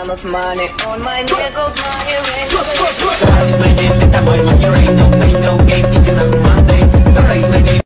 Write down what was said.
I'm of money on my neck, my money ring. Tôi my name, đến ta mời mà như rain no no game, Chỉ chừng my name. màn raise my name.